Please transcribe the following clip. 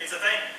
It's a thing.